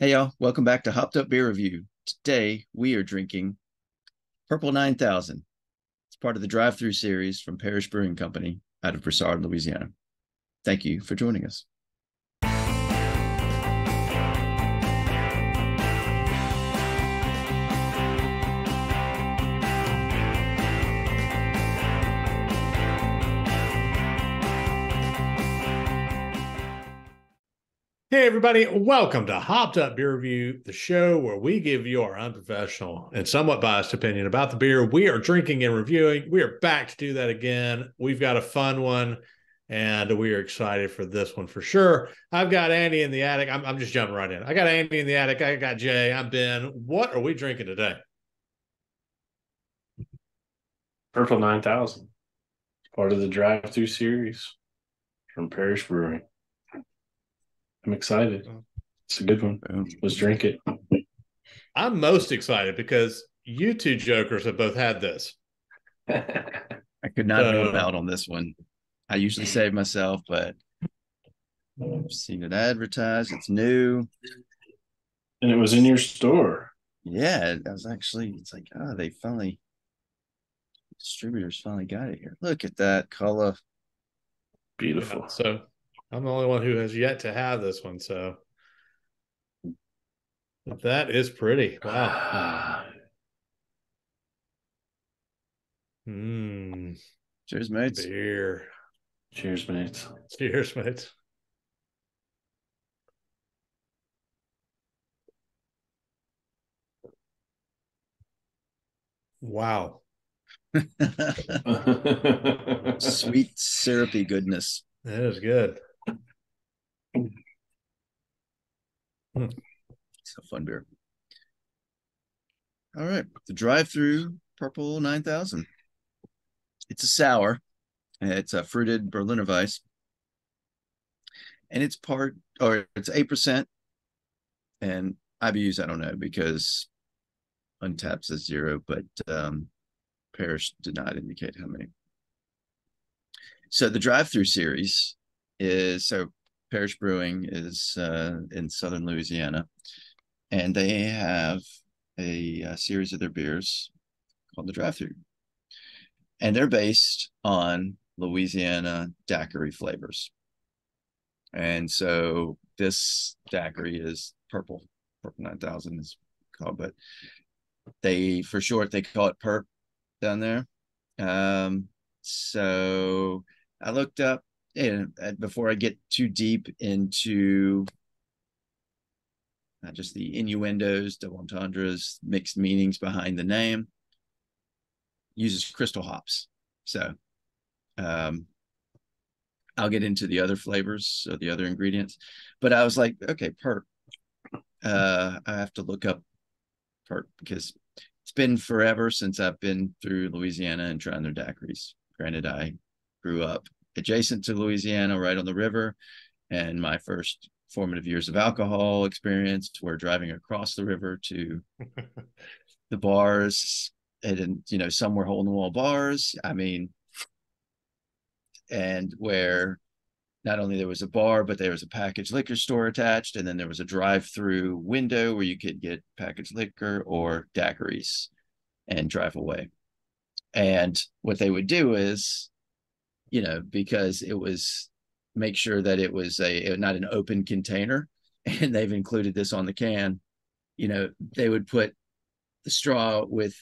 Hey, y'all. Welcome back to Hopped Up Beer Review. Today, we are drinking Purple 9000. It's part of the drive through series from Parish Brewing Company out of Broussard, Louisiana. Thank you for joining us. Hey, everybody, welcome to Hopped Up Beer Review, the show where we give you our unprofessional and somewhat biased opinion about the beer we are drinking and reviewing. We are back to do that again. We've got a fun one, and we are excited for this one for sure. I've got Andy in the attic. I'm, I'm just jumping right in. I got Andy in the attic. I got Jay. I'm Ben. What are we drinking today? Purple 9000, part of the drive through series from Parish Brewing. I'm excited. It's a good one. Let's drink it. I'm most excited because you two jokers have both had this. I could not uh, out on this one. I usually save myself, but I've seen it advertised. It's new. And it was in your store. Yeah, I was actually, it's like, oh, they finally, distributors finally got it here. Look at that color. Beautiful. Yeah, so I'm the only one who has yet to have this one, so that is pretty. Wow. Mmm. Cheers, mates. Beer. Cheers, mates. Cheers, mates. Wow. Sweet syrupy goodness. That is good. It's a fun beer. All right, the drive-through Purple 9000. It's a sour. It's a fruited Berliner Weisse. And it's part, or it's 8%. And IBUs, I don't know, because Untappd says zero, but um, Parish did not indicate how many. So the drive-through series is, so Parish Brewing is uh, in southern Louisiana, and they have a, a series of their beers called the Drive Through, and they're based on Louisiana daiquiri flavors. And so this daiquiri is purple, purple 9000 is called, but they, for short, they call it perp down there. Um, so I looked up and before I get too deep into not just the innuendos, double entendres, mixed meanings behind the name, uses crystal hops. So um, I'll get into the other flavors, so the other ingredients. But I was like, okay, perp. Uh, I have to look up perp because it's been forever since I've been through Louisiana and trying their daiquiris. Granted, I grew up adjacent to Louisiana, right on the river. And my first formative years of alcohol experience were driving across the river to the bars and you know some were hole in the wall bars. I mean and where not only there was a bar but there was a packaged liquor store attached. And then there was a drive-through window where you could get packaged liquor or daiquiris and drive away. And what they would do is you know, because it was make sure that it was a not an open container, and they've included this on the can. You know, they would put the straw with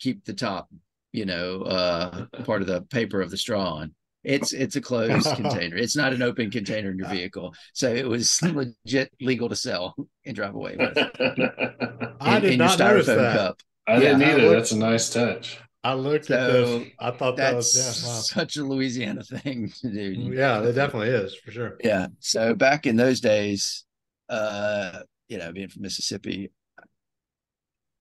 keep the top, you know, uh, part of the paper of the straw on. It's it's a closed container. It's not an open container in your vehicle, so it was legit legal to sell and drive away with. I in, did in not notice that. Cup. I yeah, didn't either. That's a nice touch. I looked so at this. I thought that was yeah, wow. such a Louisiana thing to do. Mm, yeah, it definitely is for sure. Yeah. So back in those days, uh, you know, being from Mississippi,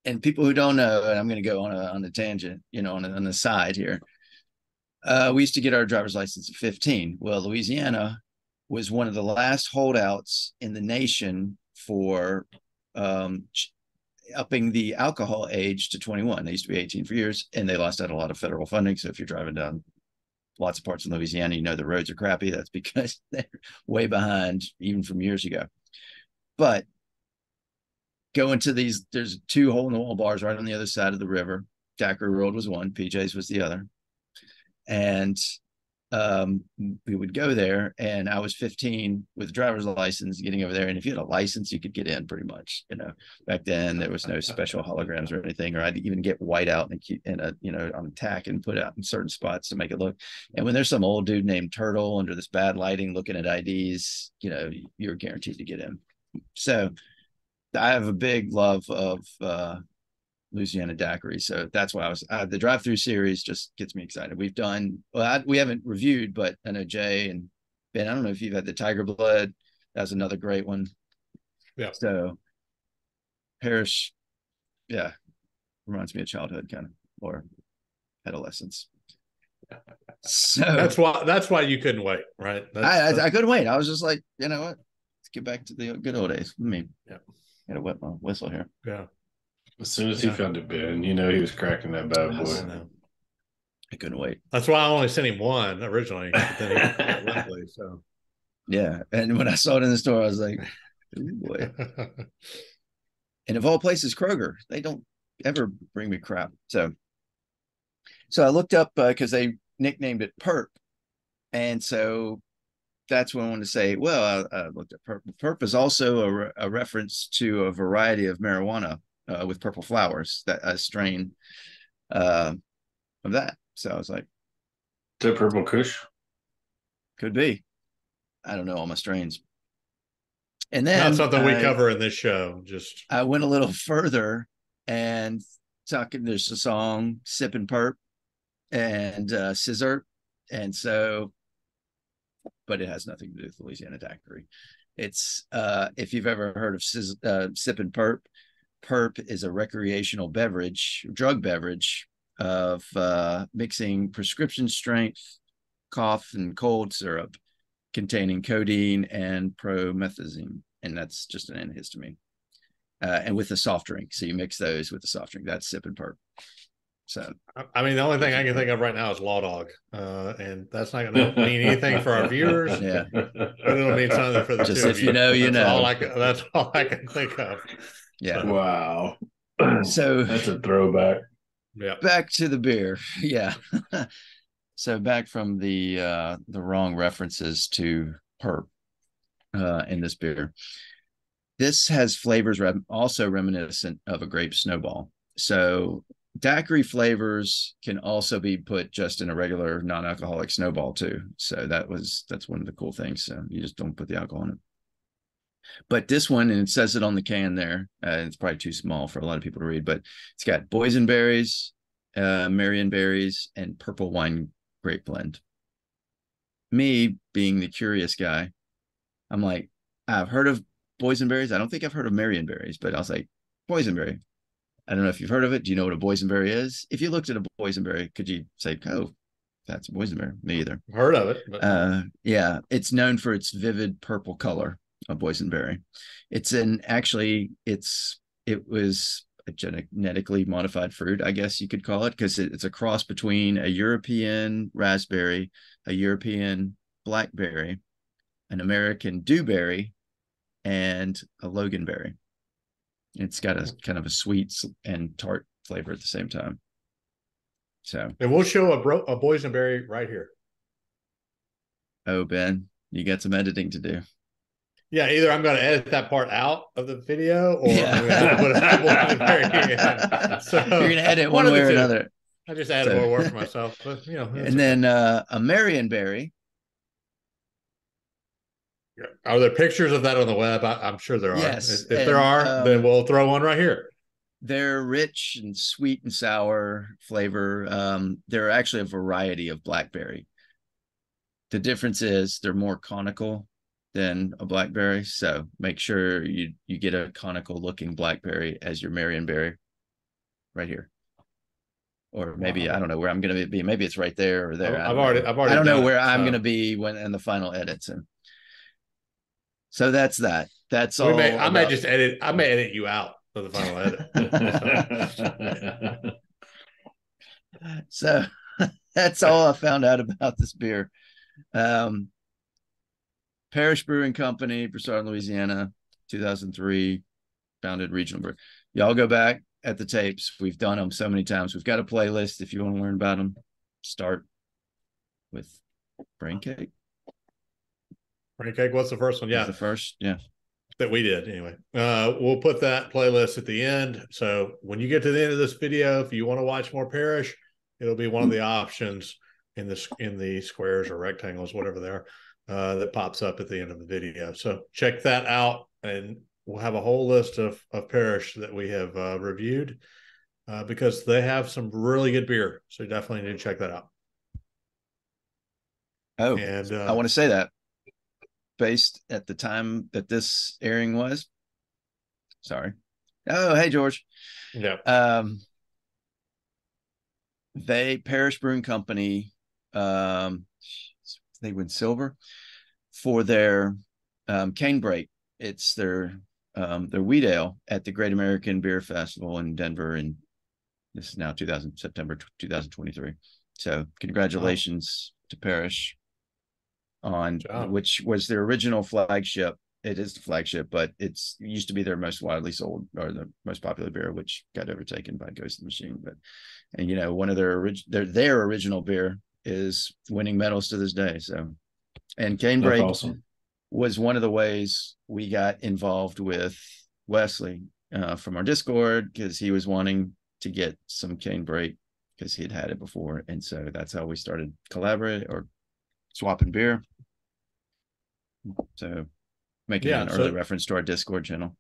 and people who don't know, and I'm going to go on a on a tangent, you know, on a, on the side here. Uh, we used to get our driver's license at 15. Well, Louisiana was one of the last holdouts in the nation for um, upping the alcohol age to 21. They used to be 18 for years, and they lost out a lot of federal funding. So if you're driving down lots of parts of Louisiana, you know the roads are crappy. That's because they're way behind, even from years ago. But go into these. There's two hole in the wall bars right on the other side of the river. Daiquiri World was one, PJ's was the other, and um, we would go there. And I was 15 with a driver's license, getting over there. And if you had a license, you could get in pretty much. You know, back then there was no special holograms or anything, or I'd even get white out in a, in a you know on a tack and put out in certain spots to make it look. And when there's some old dude named Turtle under this bad lighting looking at IDs, you know, you're guaranteed to get in. So I have a big love of uh, Louisiana Daiquiri. So that's why I was uh, the drive through series just gets me excited. We've done well, I, we haven't reviewed, but I know Jay and Ben. I don't know if you've had the Tiger Blood. That's another great one. Yeah. So Parish, yeah, reminds me of childhood kind of or adolescence. So that's why that's why you couldn't wait, right? I, I, I couldn't wait. I was just like, you know what? Let's get back to the good old days. I mean, Yeah. Gotta wet my whistle here. yeah. As soon as he Yeah. found it, Ben, you know he was cracking that bad I boy. know. I couldn't wait. That's why I only sent him one originally. But then he Leslie, so Yeah. And when I saw it in the store, I was like, "Ooh, boy. and of all places, Kroger. They don't ever bring me crap. So, so I looked up uh, because they nicknamed it Perp, and so that's when I wanted to say. Well, I, I looked at Perp. Perp is also a, re- a reference to a variety of marijuana uh, with purple flowers. That a strain uh, of that. So I was like, "The purple kush? could be. I don't know all my strains. And then not something we cover in this show. Just I went a little further and talking. There's a song "Sip and Perp" and uh, "Scissor," and so, but it has nothing to do with Louisiana Daiquiri. It's uh, if you've ever heard of Sizz- uh, "Sip and Perp," Perp is a recreational beverage, drug beverage of uh, mixing prescription strength cough and cold syrup containing codeine and promethazine, and that's just an antihistamine uh, and with a soft drink. So you mix those with the soft drink. That's sip and perp. So I- mean, the only thing I can think of right now is Law Dog, uh, and that's not going to mean anything for our viewers. Yeah. But it'll mean something for the Just if of you know, you That's know. All I that's all I can think of. Yeah. Wow. So That's a throwback. Yeah. back to the beer. Yeah. so back from the uh the wrong references to perp uh in this beer. This has flavors rem- also reminiscent of a grape snowball. So daiquiri flavors can also be put just in a regular non-alcoholic snowball too. So that was that's one of the cool things. So you just don't put the alcohol in it. But this one, and it says it on the can there, uh, it's probably too small for a lot of people to read, but it's got boysenberries, uh, Marion berries, and purple wine grape blend. Me being the curious guy, I'm like, I've heard of boysenberries. I don't think I've heard of Marion berries, but I was like, boysenberry. I don't know if you've heard of it. Do you know what a boysenberry is? If you looked at a boysenberry, could you say, oh, that's a boysenberry? Me either. Heard of it. But Uh, yeah, it's known for its vivid purple color of boysenberry. It's an actually, it's it was a genetically modified fruit, I guess you could call it, because it, it's a cross between a European raspberry, a European blackberry, an American dewberry, and a loganberry. It's got a hmm. kind of a sweet and tart flavor at the same time. So, and we'll show a, bro- a boysenberry right here. oh Ben, you got some editing to do. Yeah, either I'm going to edit that part out of the video, or Yeah. I'm going to have to put a boysenberry in. So You're gonna edit one one way or another. I just added So- more work for myself, but you know. And then uh, a Marionberry. are there pictures of that on the web? I, I'm sure there are. Yes, If, if there are, um, then we'll throw one right here. They're rich and sweet and sour flavor. Um, they're actually a variety of blackberry. The difference is they're more conical than a blackberry. So make sure you you get a conical looking blackberry as your Marionberry right here. Or maybe I don't know where I'm gonna be. Maybe it's right there or there. I've already, know. I've already. I don't know done it, where I'm so. going to be when in the final edits. And so that's that. That's We all. may, I may just edit. I may edit you out for the final edit. so that's all I found out about this beer. Um, Parish Brewing Company, Broussard, Louisiana, 2003. founded regional brew. Y'all go back at the tapes. We've done them so many times. We've got a playlist if you want to learn about them. Start with brain cake. Brain cake. What's the first one? Yeah, the first. Yeah, that we did anyway. Uh, we'll put that playlist at the end. So when you get to the end of this video, if you want to watch more Parish, it'll be one of the options in the in the squares or rectangles, whatever they are, uh, that pops up at the end of the video. So check that out, and we'll have a whole list of of Parish that we have uh, reviewed uh, because they have some really good beer. So you definitely need to check that out. Oh, and uh, I want to say that based at the time that this airing was. Sorry. Oh, hey George. Yeah. Um, they Parish Brewing Company, um, they win silver for their um, Canebrake. It's their um, their wheat ale at the Great American Beer Festival in Denver, and this is now 2000 September 2023. So congratulations oh. to Parish on which was their original flagship. It is the flagship, but it's it used to be their most widely sold or the most popular beer, which got overtaken by Ghost of the Machine. But and you know, one of their original their their original beer is winning medals to this day. So and Canebrake awesome. was one of the ways we got involved with Wesley uh, from our Discord because he was wanting to get some Canebrake because he had had it before, and so that's how we started collaborating or swapping beer. So making yeah, an early reference to our Discord channel.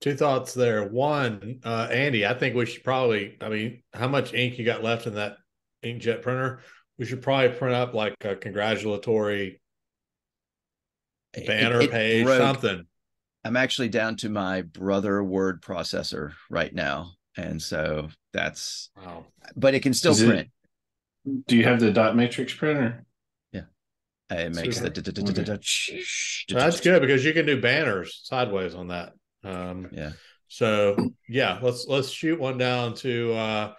Two thoughts there. One, uh, Andy, I think we should probably, I mean, how much ink you got left in that inkjet printer? We should probably print up like a congratulatory banner it, it page, broke. something. I'm actually down to my brother word processor right now. And so that's, wow. but it can still Is print. It, do you have the dot matrix printer? Yeah. It makes the that's good because you can do banners sideways on that. Um, yeah. So yeah, let's let's shoot one down to uh,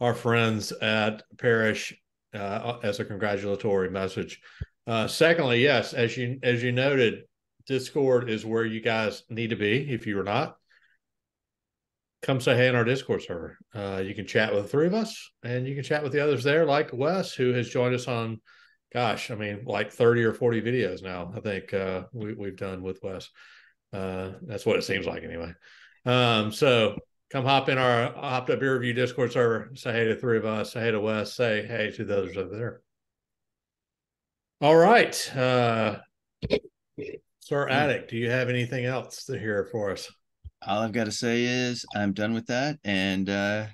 our friends at Parish uh, as a congratulatory message. Uh, secondly, yes, as you as you noted, Discord is where you guys need to be. If you are not, come say hey in our Discord server. Uh, you can chat with the three of us, and you can chat with the others there, like Wes, who has joined us on gosh, I mean, like 30 or 40 videos now, I think uh, we, we've done with Wes. Uh, that's what it seems like anyway. Um, so come hop in our Hopped Up Beer Review Discord server, say hey to three of us, say hey to Wes, say hey to the others over there. All right. Uh, Sir Attic, do you have anything else to hear for us? All I've got to say is I'm done with that. And uh,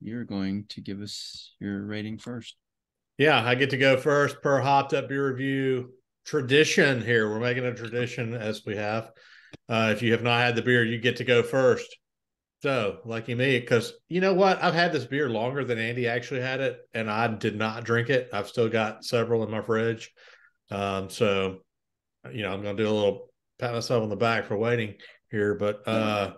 you're going to give us your rating first. Yeah, I get to go first per hopped up beer review tradition here. We're making a tradition as we have. Uh, if you have not had the beer, you get to go first. So, lucky me, because you know what? I've had this beer longer than Andy actually had it, and I did not drink it. I've still got several in my fridge. Um, so, you know, I'm going to do a little pat myself on the back for waiting here. But, uh,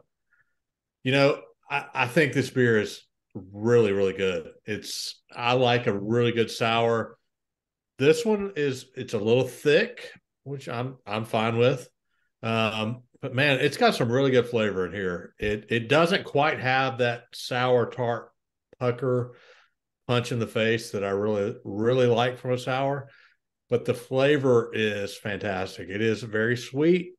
you know, I, I think this beer is really really good it's i like a really good sour this one is it's a little thick which i'm i'm fine with um but man it's got some really good flavor in here it it doesn't quite have that sour tart pucker punch in the face that i really really like from a sour but the flavor is fantastic it is very sweet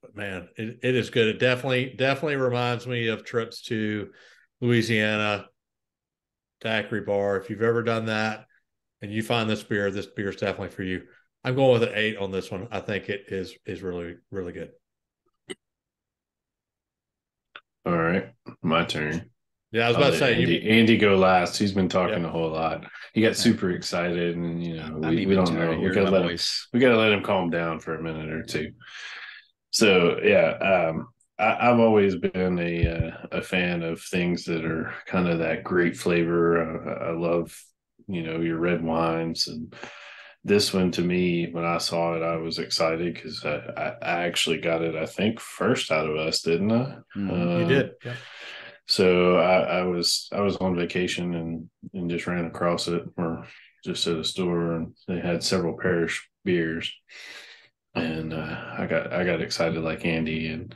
but man it, it is good it definitely definitely reminds me of trips to Louisiana daiquiri bar. If you've ever done that and you find this beer, this beer is definitely for you. I'm going with an eight on this one. I think it is is really really good. All right, my turn. Yeah, I was about to say Andy, you, Andy go last. He's been talking yeah. a whole lot. He got super excited, and you know we, we don't know. We gotta let voice. him. We gotta let him calm down for a minute or two. So yeah, um, I, have always been a uh, a fan of things that are kind of that great flavor. Uh, I love, you know, your red wines, and this one to me, when I saw it, I was excited because I, I, I, actually got it. I think first out of us, didn't I? Mm, uh, you did, yeah. So I, I was I was on vacation and and just ran across it, or just at a store, and they had several Parish beers, and uh, I got I got excited like Andy and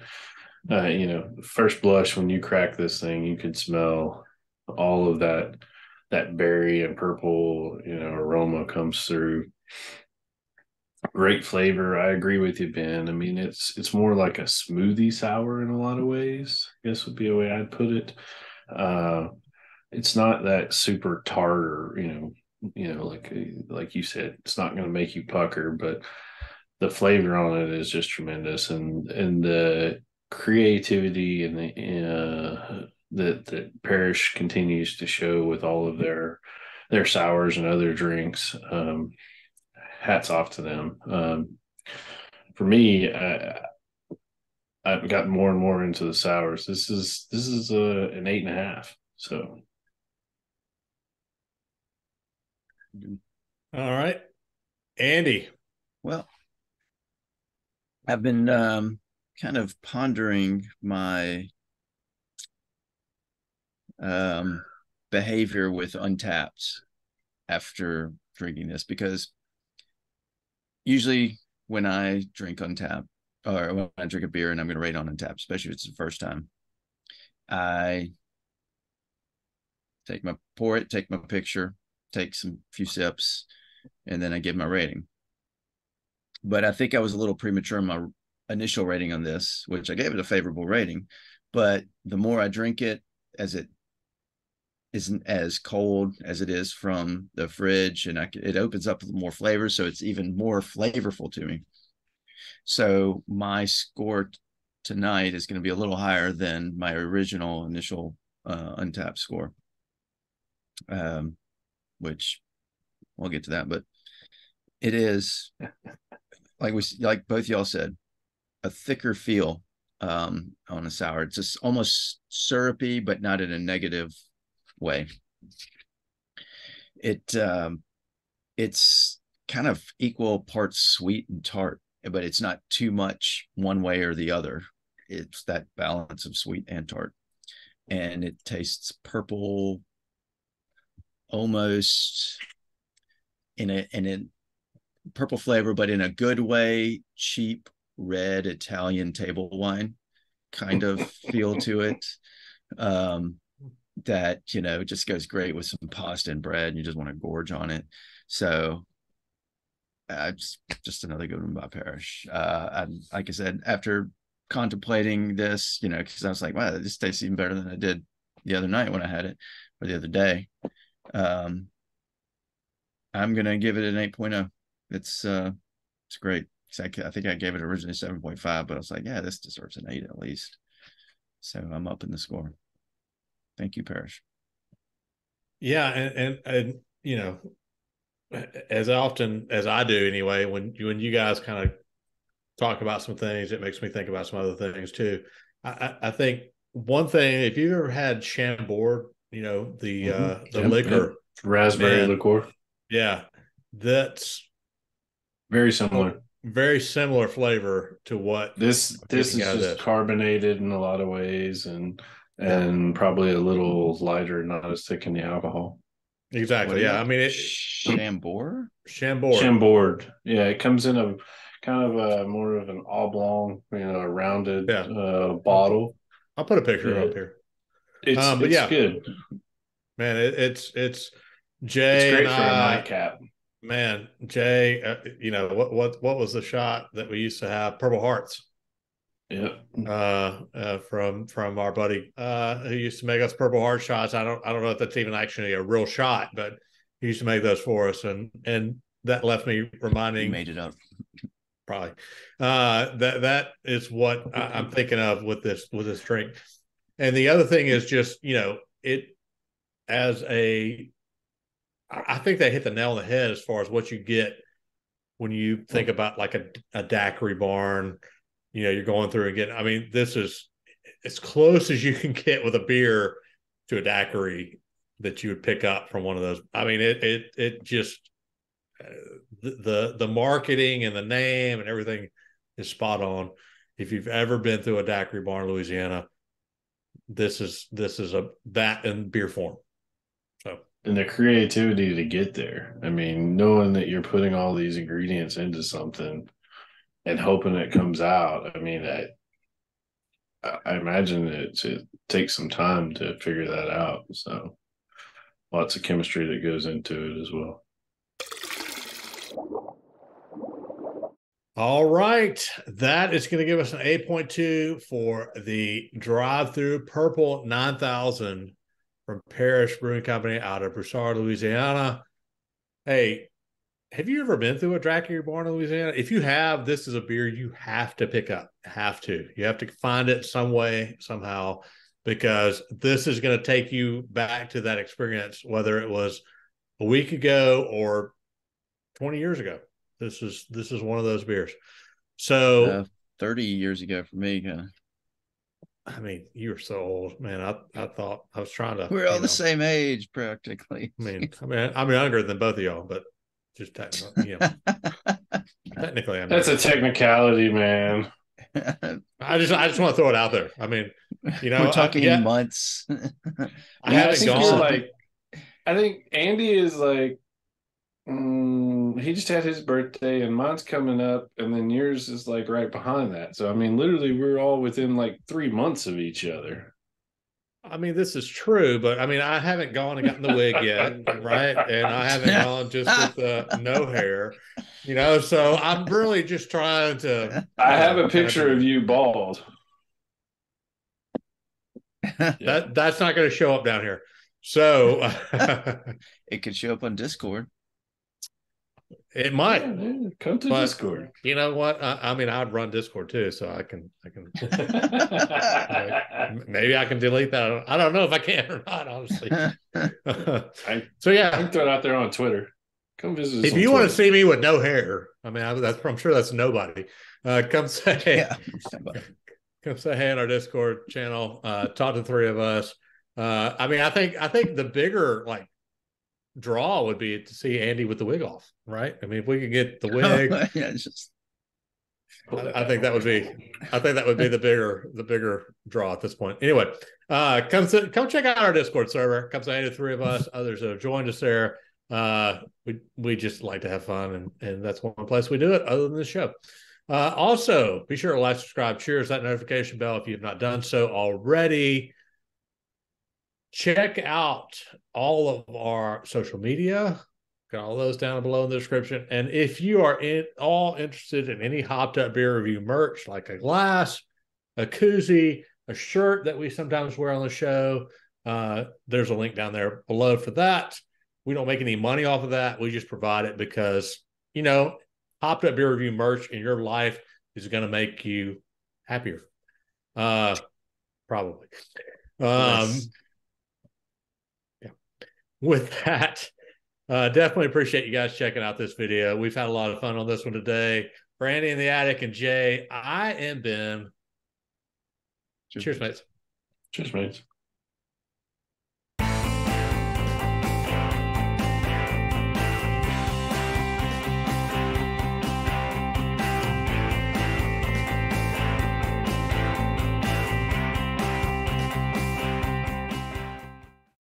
uh, you know, first blush when you crack this thing, you can smell all of that that berry and purple, you know, aroma comes through. Great flavor. I agree with you, Ben. I mean, it's it's more like a smoothie sour in a lot of ways. I guess would be a way I'd put it. Uh, it's not that super tart or you know, you know, like like you said, it's not going to make you pucker, but the flavor on it is just tremendous, and and the creativity and the uh, that that Parish continues to show with all of their their sours and other drinks. Um, hats off to them. Um, for me, I, I've gotten more and more into the sours. This is this is a, an eight and a half. So, all right, Andy. Well, I've been um, kind of pondering my um, behavior with Untappd after drinking this because usually when I drink on tap or when I drink a beer and I'm going to rate on Untappd, especially if it's the first time, I take my pour it, take my picture, take some few sips, and then I give my rating. But I think I was a little premature in my initial rating on this, which I gave it a favorable rating. But the more I drink it, as it isn't as cold as it is from the fridge, and I, it opens up more flavor, so it's even more flavorful to me. So my score tonight is going to be a little higher than my original initial uh, Untappd score, um, which we'll get to that. But it is like we like both y'all said, a thicker feel um, on a sour. It's just almost syrupy, but not in a negative way. It um, it's kind of equal parts sweet and tart, but it's not too much one way or the other. It's that balance of sweet and tart, and it tastes purple, almost in a in a purple flavor, but in a good way, cheap red Italian table wine kind of feel to it. Um, that you know just goes great with some pasta and bread and you just want to gorge on it. So uh, just, just another good one by Parish. Uh and like i said after contemplating this you know because i was like wow this tastes even better than i did the other night when i had it or the other day. Um i'm gonna give it an 8.0 it's uh it's great. I, I think i gave it originally 7.5 but i was like yeah this deserves an 8 at least. So i'm up in the score Thank you, Parish. Yeah, and, and and you know, as often as I do anyway, when when you guys kind of talk about some things, it makes me think about some other things too. I, I think one thing, if you ever had Chambord, you know the mm-hmm. uh the yep, liquor, yep. raspberry and, liqueur, yeah, that's very similar. Very similar flavor to what this this is just this. carbonated in a lot of ways and and probably a little lighter, not as thick in the alcohol. Exactly. Yeah. I mean, it Chambord. Chambord. Chambord. Yeah, it comes in a kind of a more of an oblong, you know, a rounded yeah. uh, bottle. I'll put a picture yeah. up here. It's, um, but it's yeah, good. Man, it, it's it's Jay. It's great for I, a nightcap. Man, Jay, uh, you know what what what was the shot that we used to have? Purple Hearts. Yeah. Uh, uh, from from our buddy uh, who used to make us purple heart shots. I don't I don't know if that's even actually a real shot, but he used to make those for us, and and that left me reminding. He made it up. Probably. Uh, that that is what I, am thinking of with this with this drink. And the other thing is just you know it as a. I think they hit the nail on the head as far as what you get when you think about like a, a daiquiri barn you know you're going through again. I mean, this is as close as you can get with a beer to a daiquiri that you would pick up from one of those. I mean, it it it just uh, the, the marketing and the name and everything is spot on. If you've ever been through a daiquiri bar in Louisiana, this is this is a that in beer form. So and the creativity to get there. I mean, knowing that you're putting all these ingredients into something and hoping it comes out. I mean, I, I imagine it, takes some time to figure that out. So lots of chemistry that goes into it as well. All right. That is going to give us an 8.2 for the drive through Purple 9000 from Parish Brewing Company out of Broussard, Louisiana. Hey, have you ever been through a daiquiri barn in Louisiana? If you have, this is a beer you have to pick up. Have to. You have to find it some way, somehow, because this is going to take you back to that experience, whether it was a week ago or 20 years ago. This is this is one of those beers. So uh, 30 years ago for me. Uh, I mean, you were so old, man. I, I thought I was trying to. We're all know, the same age, practically. I mean, I mean, I'm younger than both of y'all, but just technically, you know, technically, I'm that's a technicality, man. I just, I just want to throw it out there. I mean, you know, we're talking I, yeah, months. I haven't gone. Like, I think Andy is like Mm, he just had his birthday, and mine's coming up, and then yours is like right behind that. So I mean, literally, we're all within like three months of each other. I mean, this is true, but I mean, I haven't gone and gotten the wig yet, right? And I haven't gone just with uh, no hair, you know. So I'm really just trying to. I have a picture of you bald. that that's not going to show up down here. So it could show up on Discord. It might yeah, come to but, Discord. You know what? I, I, mean, I'd run Discord too, so I can, I can. maybe I can delete that. I don't know if I can or not. Honestly. I, so yeah, I can throw it out there on Twitter. Come visit. If you want to see me with no hair, I mean, I, that's, I'm sure that's nobody. Uh, come say, yeah. come say hey on our Discord channel. Uh, talk to three of us. Uh, I mean, I think I think the bigger like draw would be to see Andy with the wig off, right? I mean, if we could get the wig, yeah, just. I, I think that would be, I think that would be the bigger, the bigger draw at this point. Anyway, uh, come to, come check out our Discord server. Come say the three of us. Others have joined us there. Uh, we we just like to have fun, and and that's one place we do it. Other than the show. Uh, also, be sure to like, subscribe, cheers that notification bell if you have not done so already check out all of our social media. Got all those down below in the description. And if you are in all interested in any hopped up beer review merch, like a glass, a koozie, a shirt that we sometimes wear on the show, uh, there's a link down there below for that. We don't make any money off of that. We just provide it because, you know, hopped up beer review merch in your life is going to make you happier. Uh, probably. Um, with that, uh, definitely appreciate you guys checking out this video. We've had a lot of fun on this one today. Brandy in the attic and Jay, I am Ben. Cheers, Cheers mates. Cheers, mates.